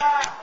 Yeah.